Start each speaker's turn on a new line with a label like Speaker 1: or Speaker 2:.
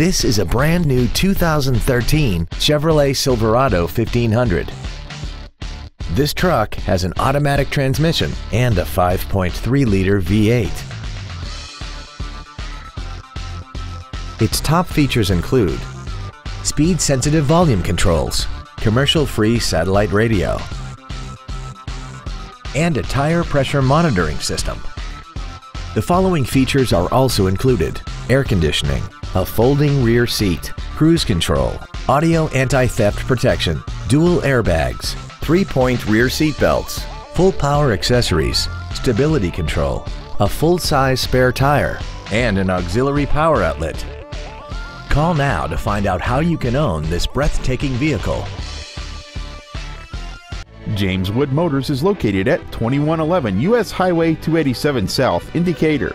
Speaker 1: This is a brand new 2013 Chevrolet Silverado 1500. This truck has an automatic transmission and a 5.3-liter V8. Its top features include speed-sensitive volume controls, commercial-free satellite radio, and a tire pressure monitoring system. The following features are also included. Air conditioning, a folding rear seat, cruise control, audio anti-theft protection, dual airbags, three-point rear seat belts, full power accessories, stability control, a full-size spare tire, and an auxiliary power outlet. Call now to find out how you can own this breathtaking vehicle.
Speaker 2: James Wood Motors is located at 2111 US Highway 287 South in Decatur.